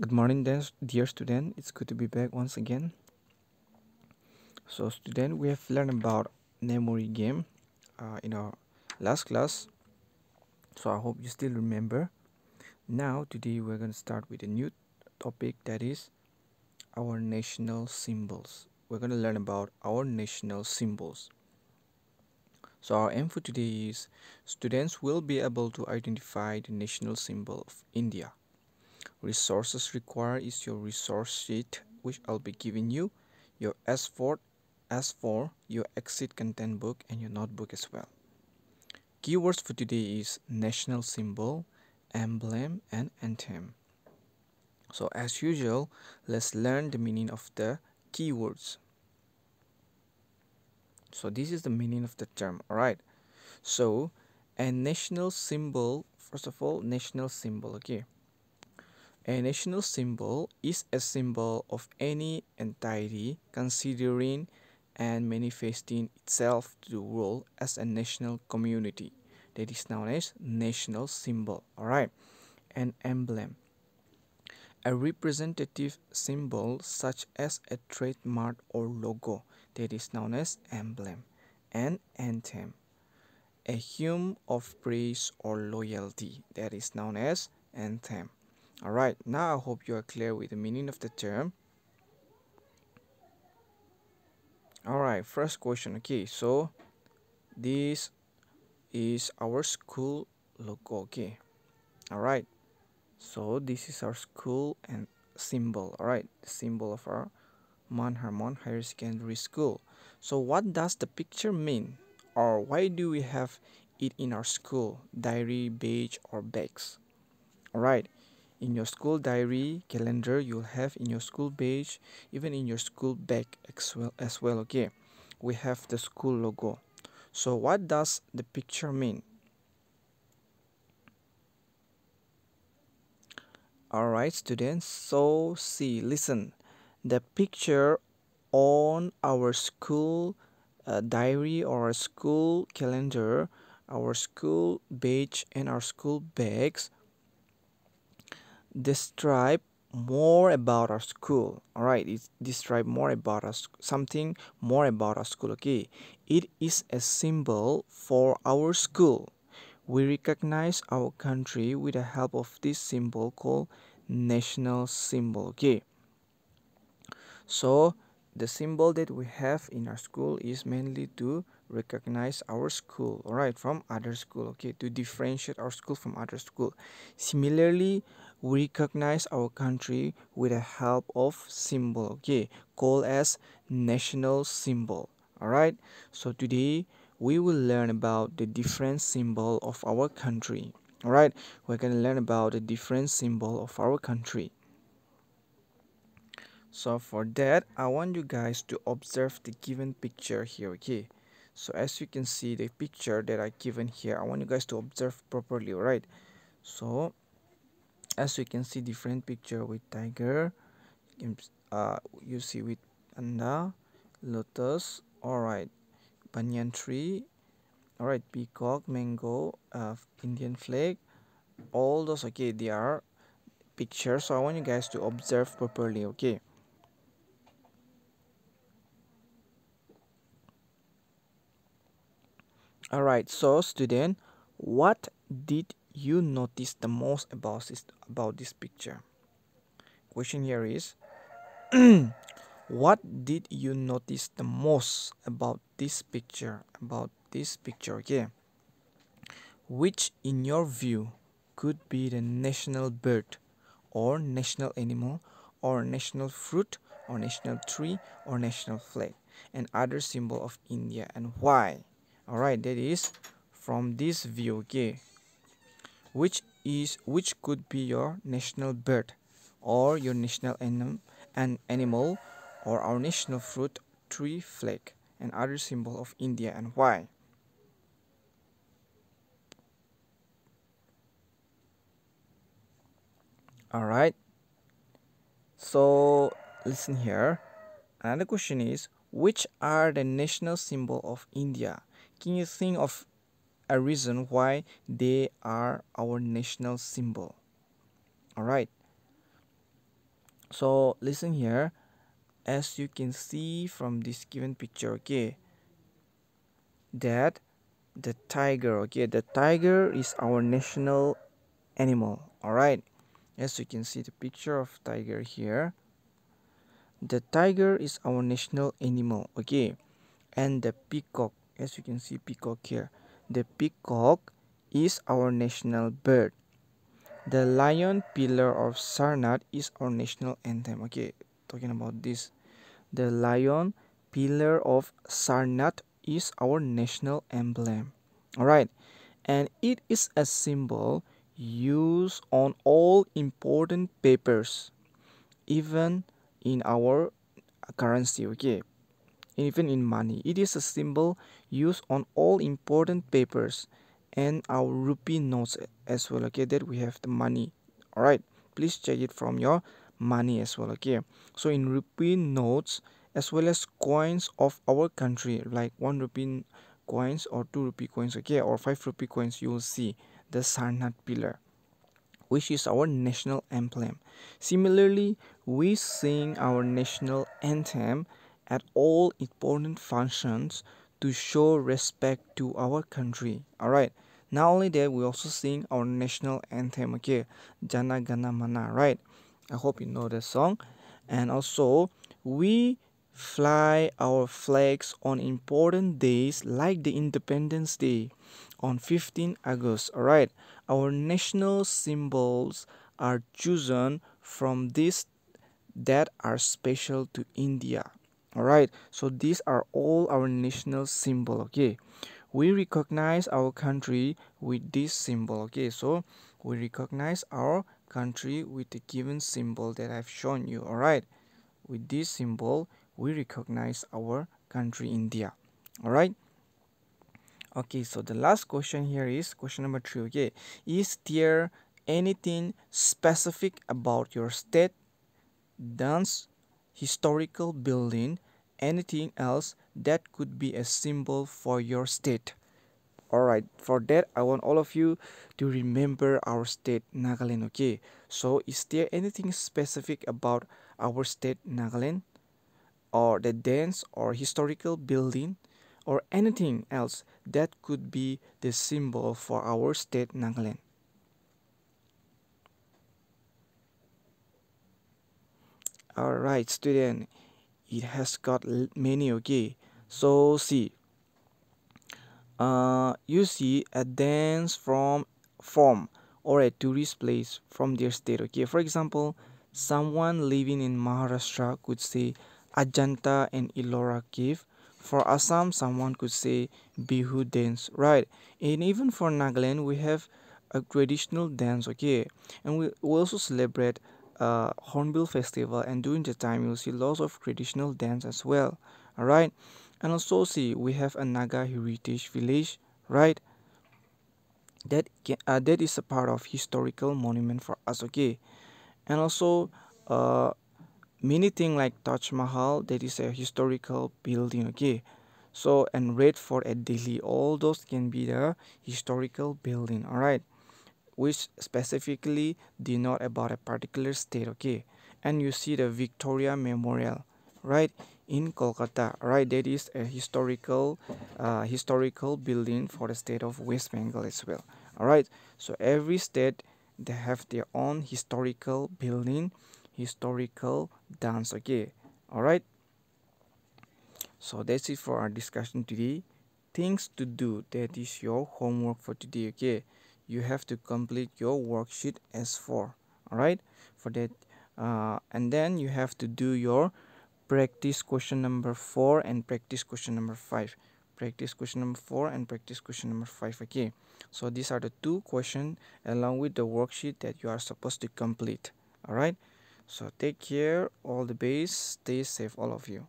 Good morning, dear student. It's good to be back once again. So, student, we have learned about memory game uh, in our last class. So, I hope you still remember. Now, today we're going to start with a new topic that is our national symbols. We're going to learn about our national symbols. So, our aim for today is students will be able to identify the national symbol of India resources required is your resource sheet which I'll be giving you your S4 S4 your exit content book and your notebook as well. Keywords for today is national symbol emblem and anthem. So as usual let's learn the meaning of the keywords. So this is the meaning of the term all right so a national symbol first of all national symbol okay a national symbol is a symbol of any entity considering and manifesting itself to the world as a national community. That is known as national symbol all right an emblem. A representative symbol such as a trademark or logo. That is known as emblem. An anthem. A hymn of praise or loyalty. That is known as anthem Alright, now I hope you are clear with the meaning of the term. Alright, first question. Okay, so this is our school logo. Okay, alright, so this is our school and symbol. Alright, the symbol of our Mount Hermon Higher Secondary School. So, what does the picture mean, or why do we have it in our school diary, badge, or bags? Alright, in your school diary calendar you'll have in your school page even in your school bag as well as well okay? We have the school logo. So what does the picture mean? All right students so see listen. The picture on our school uh, diary or school calendar our school badge and our school bags describe more about our school. All right it's describe more about us something more about our school okay? It is a symbol for our school. We recognize our country with the help of this symbol called national symbol okay? So the symbol that we have in our school is mainly to recognize our school all right from other school okay? To differentiate our school from other school. Similarly we recognize our country with the help of symbol okay called as national symbol all right so today we will learn about the different symbol of our country all right we're going to learn about the different symbol of our country. So for that i want you guys to observe the given picture here okay? So as you can see the picture that i given here i want you guys to observe properly all right so as you can see different picture with tiger. Uh, you see with panda lotus all right banyan tree all right peacock mango uh, indian flag. All those okay they are pictures. So i want you guys to observe properly okay? All right so student what did you notice the most about this about this picture? Question here is what did you notice the most about this picture about this picture okay? Which in your view could be the national bird or national animal or national fruit or national tree or national flag and other symbol of india and why? All right that is from this view okay which is which could be your national bird or your national anim an animal or our national fruit tree flag and other symbol of India and why? All right. So listen here. Another question is which are the national symbol of India? Can you think of a reason why they are our national symbol. All right. so listen here as you can see from this given picture okay that the tiger okay the tiger is our national animal all right as you can see the picture of tiger here the tiger is our national animal okay and the peacock as you can see peacock here the peacock is our national bird. The lion pillar of sarnath is our national anthem. Okay talking about this. The lion pillar of sarnath is our national emblem. All right and it is a symbol used on all important papers even in our currency. Okay even in money. It is a symbol used on all important papers and our rupee notes as well okay? That we have the money. All right please check it from your money as well okay? So in rupee notes as well as coins of our country like one rupee coins or two rupee coins okay? Or five rupee coins you will see the sarnath pillar which is our national emblem. Similarly we sing our national anthem at all important functions to show respect to our country all right not only that we also sing our national anthem okay jana gana mana right i hope you know the song and also we fly our flags on important days like the Independence Day on 15 August. Alright, our national symbols are chosen from these that are special to India. Alright, so these are all our national symbol. Okay, we recognize our country with this symbol. Okay, so we recognize our country with the given symbol that I've shown you. Alright, with this symbol we recognize our country India all right okay so the last question here is question number three okay is there anything specific about your state dance historical building anything else that could be a symbol for your state. Alright for that i want all of you to remember our state nagaland okay? So is there anything specific about our state nagaland? Or the dance or historical building? Or anything else that could be the symbol for our state Nagaland. Alright student, it has got many okay. So see, uh, you see a dance from from or a tourist place from their state okay. For example, someone living in Maharashtra could say Ajanta and Ellora cave. For Assam, someone could say Bihu dance, right? And even for Nagaland, we have a traditional dance, okay? And we, we also celebrate uh, Hornbill Festival, and during the time, you'll see lots of traditional dance as well, all right? And also, see, we have a Naga heritage village, right? That uh, that is a part of historical monument for us, okay? And also, uh, many things like Taj Mahal that is a historical building okay so and Red Fort at Delhi all those can be the historical building all right which specifically denote about a particular state okay? And you see the Victoria Memorial right? In Kolkata right? That is a historical uh, historical building for the state of West Bengal as well all right so every state they have their own historical building historical dance okay? All right so that's it for our discussion today. Things to do that is your homework for today okay you have to complete your worksheet S4 all right for that uh, and then you have to do your practice question number 4 and practice question number 5 practice question number 4 and practice question number 5 okay? So these are the two questions along with the worksheet that you are supposed to complete all right so take care all the best stay safe all of you